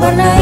warna